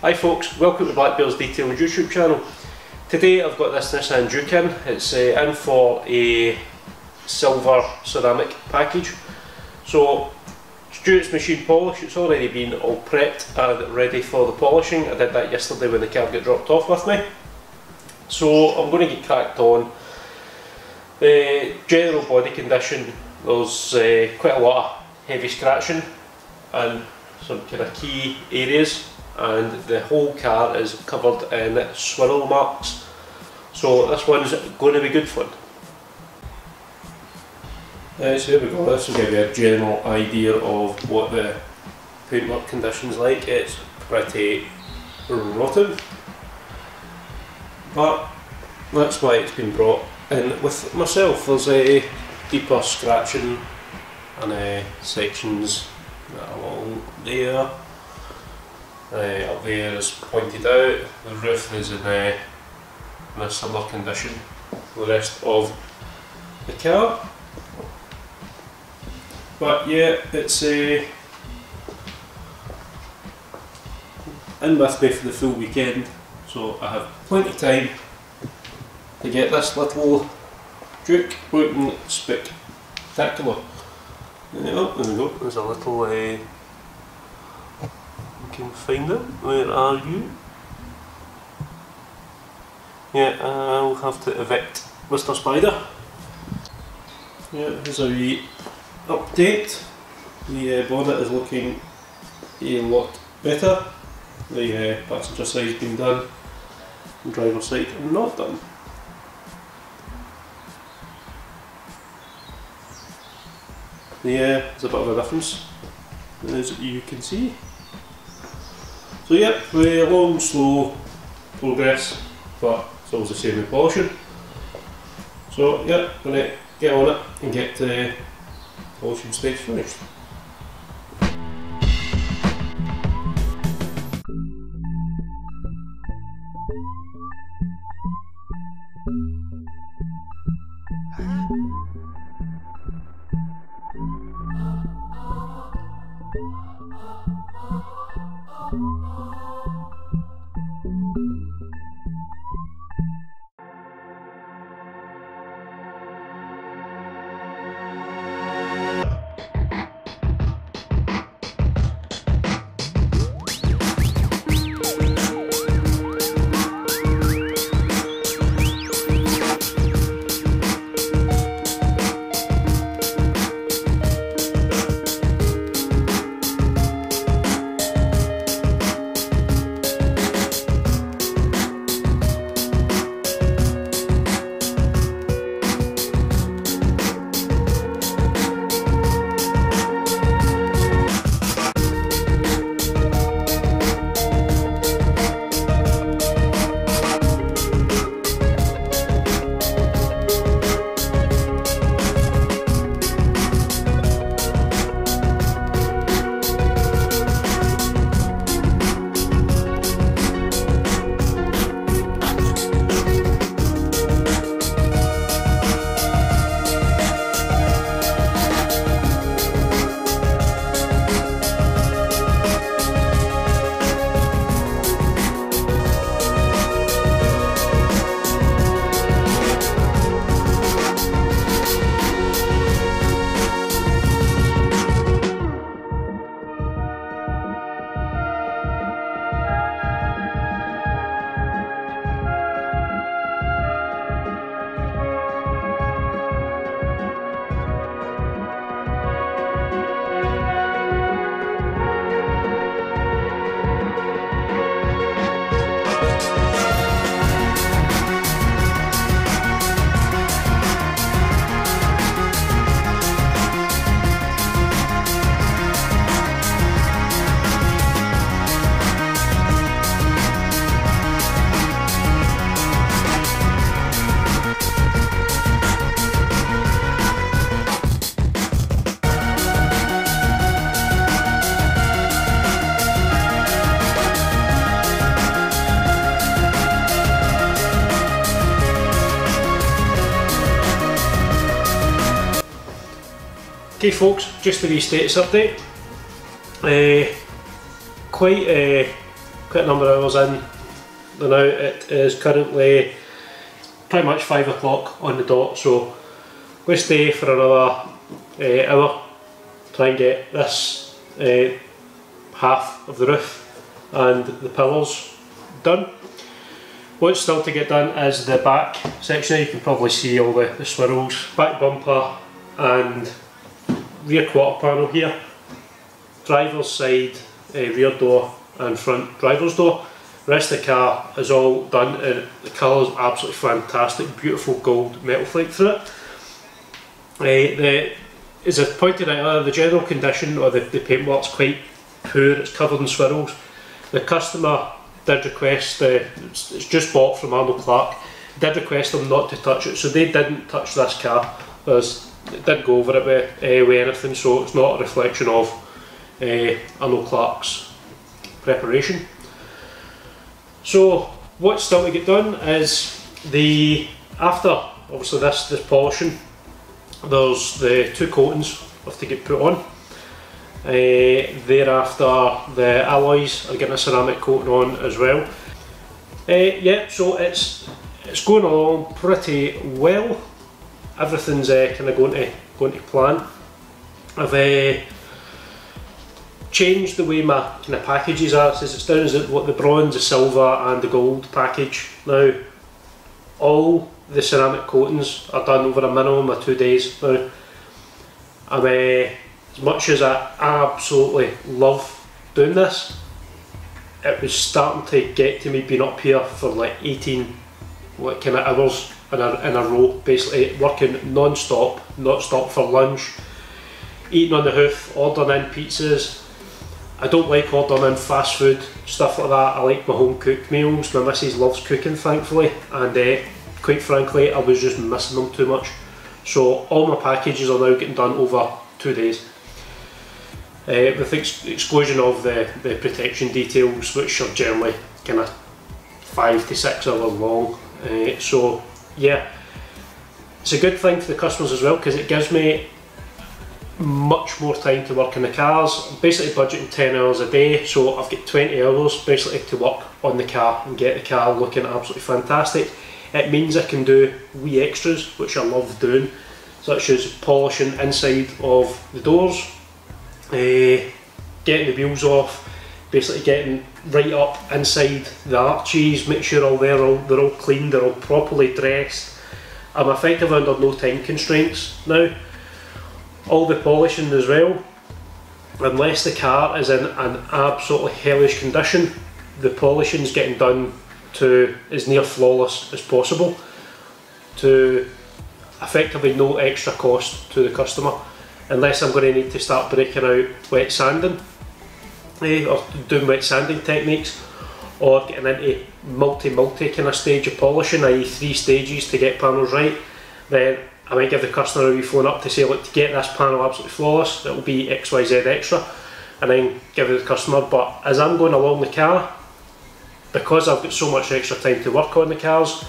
Hi folks, welcome to Blackbeard's Detailed YouTube channel. Today I've got this Nissan Juke in. It's uh, in for a silver ceramic package. So Stuart's machine polish, it's already been all prepped and ready for the polishing. I did that yesterday when the car got dropped off with me. So I'm going to get cracked on. The general body condition, there's uh, quite a lot of heavy scratching and some kind of key areas and the whole car is covered in swirl marks so this one's going to be good fun. Uh, so here we go, this will give you a general idea of what the paintwork condition's like. It's pretty rotten but that's why it's been brought in with myself. There's a deeper scratching and uh, sections along there. Uh, up there is pointed out, the roof is in, uh, a similar condition the rest of the car. But yeah, it's uh, in with me for the full weekend, so I have plenty of time to get this little Juke looking spectacular. Yeah, oh, there we go, there's a little uh, can find it. Where are you? Yeah, I'll have to evict Mr. Spider. Yeah, here's a wee update. The uh, bonnet is looking a lot better. The uh, passenger side's been done, the driver side not done. Yeah, there's a bit of a difference as you can see. So yeah, the long slow progress but it's always the same with polishing. So yeah, gonna get on it and get uh, the polishing stage finished. Okay folks, just a wee status update. Uh, quite uh, quite a number of hours in. But now it is currently pretty much 5 o'clock on the dot so we stay for another uh, hour, try and get this uh, half of the roof and the pillars done. What's still to get done is the back section, you can probably see all the, the swirls, back bumper and rear quarter panel here, driver's side, uh, rear door and front driver's door. Rest of the car is all done and the colour is absolutely fantastic, beautiful gold metal flake through it. Uh, the, as I pointed out, uh, the general condition or the, the paintwork's quite poor, it's covered in swirls. The customer did request, uh, it's, it's, just bought from Arnold Clark, did request them not to touch it, so they didn't touch this car. There's, it did go over it with, uh, with anything, so it's not a reflection of uh, Arnold Clark's preparation. So what's still to get done is the after obviously this this polishing there's the two coatings have to get put on. Uh, thereafter the alloys are getting a ceramic coating on as well. Uh, yeah, so it's it's going along pretty well. Everything's uh, kind of going to going to plan. I've uh, changed the way my kind of packages are. Since it's down as what the bronze, the silver, and the gold package now. All the ceramic coatings are done over a minimum of two days now. I mean, as much as I absolutely love doing this, it was starting to get to me being up here for like 18 what kind of hours in a, in a row, basically working non-stop, not stop for lunch, eating on the hoof, ordering in pizzas. I don't like ordering in fast food, stuff like that. I like my home cooked meals. My missus loves cooking, thankfully, and uh, quite frankly, I was just missing them too much. So all my packages are now getting done over two days. Uh, with ex exclusion of the, the protection details, which are generally kind of five to six hours long. Uh, so yeah, it's a good thing for the customers as well because it gives me much more time to work in the cars. I'm basically budgeting 10 hours a day, so I've got 20 hours basically to work on the car and get the car looking absolutely fantastic. It means I can do wee extras, which I love doing, such as polishing inside of the doors, uh, getting the wheels off, basically getting right up inside the arches, make sure all they're all they're all clean, they're all properly dressed. I'm effectively under no time constraints now. All the polishing as well, unless the car is in an absolutely hellish condition, the polishing's getting done to as near flawless as possible to effectively no extra cost to the customer unless I'm going to need to start breaking out wet sanding eh, or doing wet sanding techniques or getting into multi-multi kind of stage of polishing, i.e. three stages to get panels right, then I might give the customer a wee phone up to say, look, to get this panel absolutely flawless, it will be XYZ extra, and then give it to the customer. But as I'm going along the car, because I've got so much extra time to work on the cars,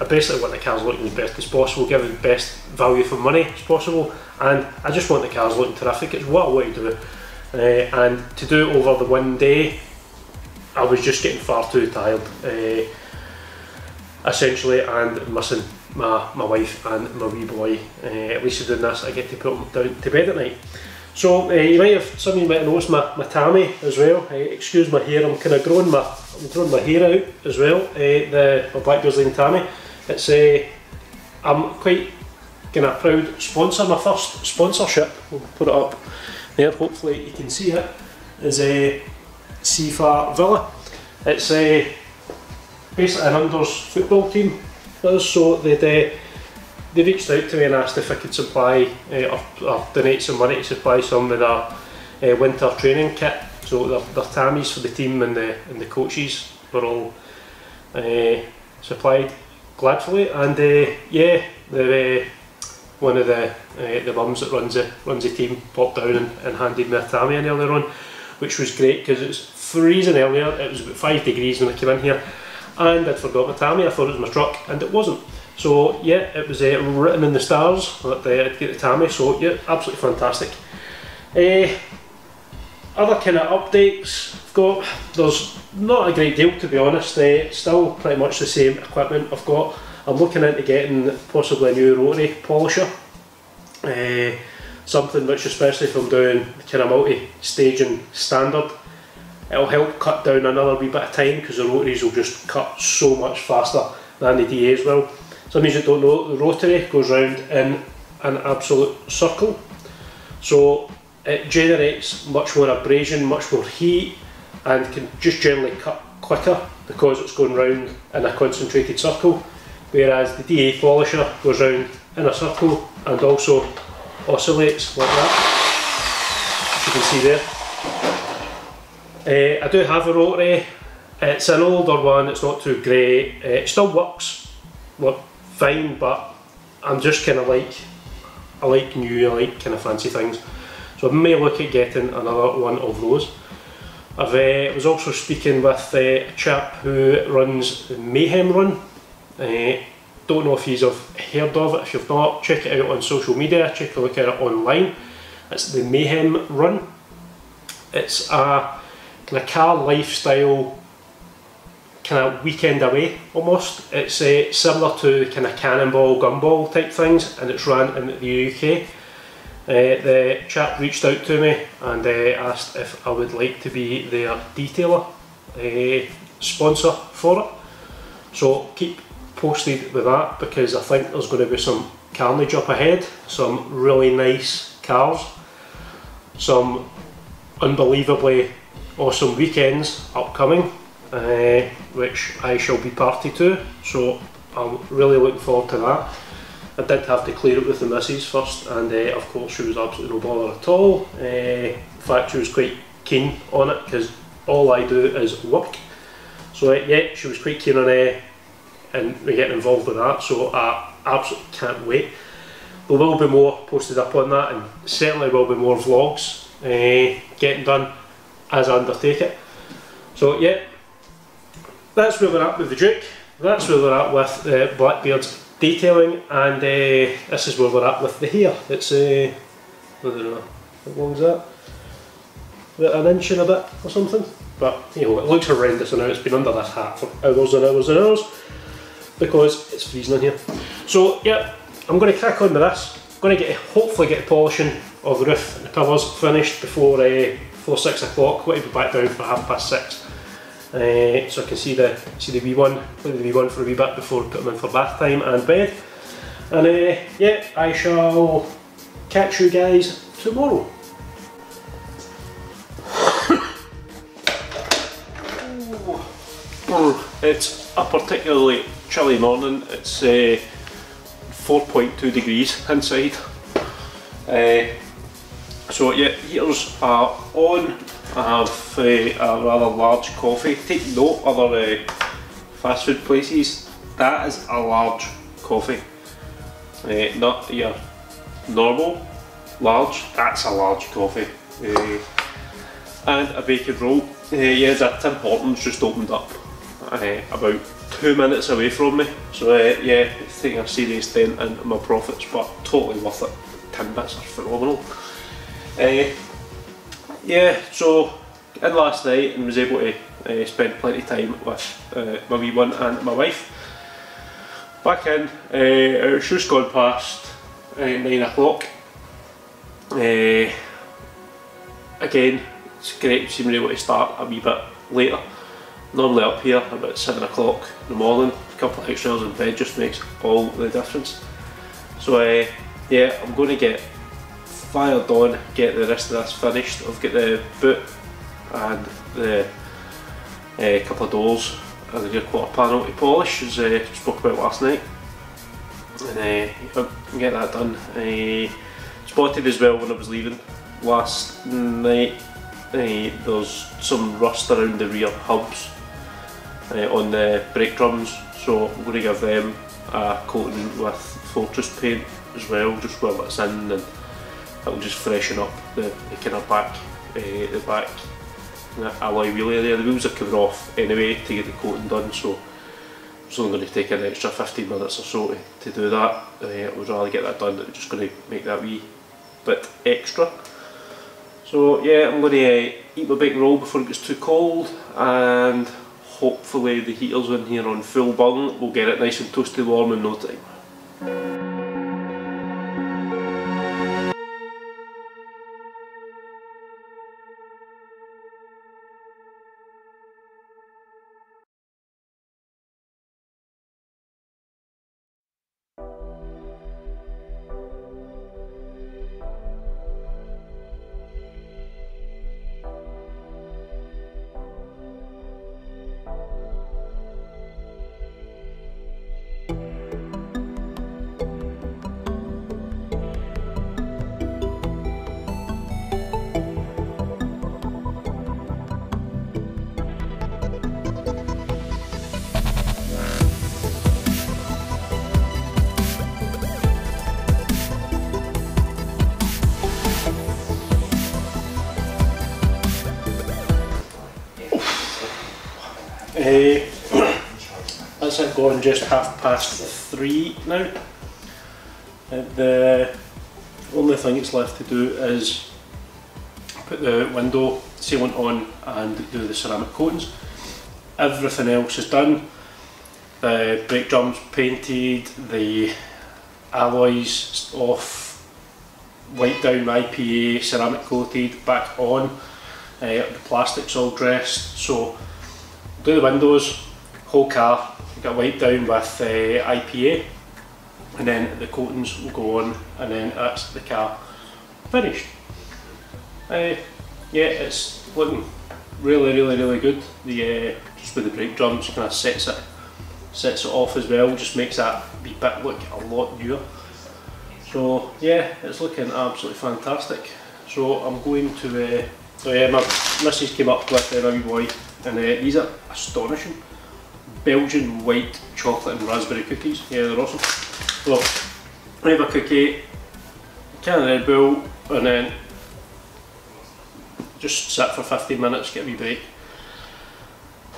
I basically want the cars looking the best as possible, give the best value for money as possible, and I just want the cars looking terrific. It's what I want to do. Uh, and to do it over the one day, I was just getting far too tired, uh, essentially, and missing my, my wife and my wee boy. Uh, at least doing this, I get to put them down to bed at night. So uh, you might have some of you might have noticed my, my tammy as well. Uh, excuse my hair, I'm kind of growing my I'm growing my hair out as well. Uh, the my Blackbeard's Lane tammy. It's a I'm quite kind of proud sponsor. My first sponsorship. We'll put it up there. Hopefully you can see it. Is a Seafar Villa. It's a basically an unders football team. So they they reached out to me and asked if I could supply uh, or, or, donate some money to supply some of their uh, winter training kit. So their, their tammies for the team and the and the coaches were all uh, supplied gladfully. And uh, yeah, the uh, one of the uh, the mums that runs the runs the team popped down and, and handed me a tammy in earlier on, which was great because it was freezing earlier. It was about five degrees when I came in here, and I'd forgot my tammy. I thought it was my truck, and it wasn't. So yeah, it was uh, written in the stars that uh, I'd get the Tammy. So yeah, absolutely fantastic. Uh, other kind of updates I've got, there's not a great deal to be honest, uh, still pretty much the same equipment I've got. I'm looking into getting possibly a new rotary polisher, uh, something which especially if I'm doing kind of multi-staging standard, it'll help cut down another wee bit of time because the rotaries will just cut so much faster than the DAs will. Some of you don't know, the rotary goes round in an absolute circle. So it generates much more abrasion, much more heat and can just generally cut quicker because it's going round in a concentrated circle whereas the DA polisher goes round in a circle and also oscillates like that as you can see there. Uh, I do have a rotary, it's an older one, it's not too great, uh, it still works work fine but I'm just kind of like, I like new, I like kind of fancy things. So I may look at getting another one of those. I uh, was also speaking with a chap who runs Mayhem Run. Uh, don't know if you've heard of it. If you've not, check it out on social media. Check a look at it online. It's the Mayhem Run. It's a kind of car lifestyle kind of weekend away almost. It's uh, similar to kind of cannonball, gumball type things, and it's run in the UK. Uh, the chap reached out to me and uh, asked if I would like to be their detailer sponsor for it. So keep posted with that because I think there's going to be some carnage up ahead, some really nice cars, some unbelievably awesome weekends upcoming, uh, which I shall be party to. So I'm really looking forward to that. I did have to clear it with the missus first, and uh, of course she was absolutely no bother at all. Uh, in fact, she was quite keen on it because all I do is work. So yeah, she was quite keen on uh, and we're getting involved with that. So I absolutely can't wait. There will be more posted up on that, and certainly will be more vlogs uh, getting done as I undertake it. So yeah, that's where we're at with the Juke. That's where we're at with uh, Blackbeard's detailing and uh, this is where we're at with the hair. It's uh, I don't know, how long is that? About an inch and a bit or something. But you know, it looks horrendous and now it's been under this hat for hours and hours and hours because it's freezing in here. So yeah, I'm going to crack on with this. I'm going to get hopefully get the polishing of the roof and the covers finished before uh, before six o'clock. We'll be back down for half past six. Uh, so I can see the see the wee one, play the wee one for a wee bit before put them in for bath time and bed. And uh, yeah, I shall catch you guys tomorrow. it's a particularly chilly morning. It's uh, 4.2 degrees inside. Uh, so yeah, heaters are on I have uh, a rather large coffee. Take note other fast food places, that is a large coffee. Not your normal large, that's a large coffee. Uh, and a bacon roll. Uh, yeah, that Tim Hortons just opened up uh, about two minutes away from me. So uh, yeah, taking a serious dent in my profits, but totally worth it. Ten Timbits are phenomenal. Uh, yeah, so in last night and was able to uh, spend plenty of time with uh, my wee one and my wife. Back in, uh, it's just gone past uh, 9 o'clock. Uh, again, it's great to be able to start a wee bit later. Normally up here about 7 o'clock in the morning, a couple of extra hours in bed just makes all the difference. So uh, yeah, I'm going to get fired on, get the rest of this finished. I've got the boot and the uh, couple of doors and the quarter panel to polish as I uh, spoke about last night. And uh, get that done. I spotted as well when I was leaving last night uh, there's some rust around the rear hubs uh, on the brake drums so I'm going to give them a coating with fortress paint as well just while it's in and it'll just freshen up the, the kind of back, uh, the back alloy wheel area. The wheels are coming off anyway to get the coating done, so it's only going to take an extra 15 minutes or so to, to do that. Uh, I would rather get that done, it's just going to make that wee bit extra. So yeah, I'm going to uh, eat my big roll before it gets too cold and hopefully the heater's in here on full burn, we'll get it nice and toasty warm in no time. That's it gone just half past three now. Uh, the only thing it's left to do is put the window sealant on and do the ceramic coatings. Everything else is done. The brake drums painted, the alloys off, wiped down IPA, ceramic coated, back on. Uh, the plastic's all dressed, so do the windows, whole car get wiped down with uh, IPA and then the coatings will go on and then that's the car finished. Uh, yeah, it's looking really, really, really good. The uh, just with the brake drums kind of sets it sets it off as well, just makes that bit look a lot newer. So yeah, it's looking absolutely fantastic. So I'm going to, uh, so yeah, my missus came up with uh, my wee boy and uh, these are astonishing. Belgian white chocolate and raspberry cookies. Yeah, they're awesome. So, I have a cookie, can of Red Bull, and then just sit for 15 minutes, get a wee break,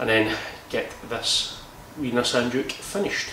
and then get this wee Nissan Juke finished.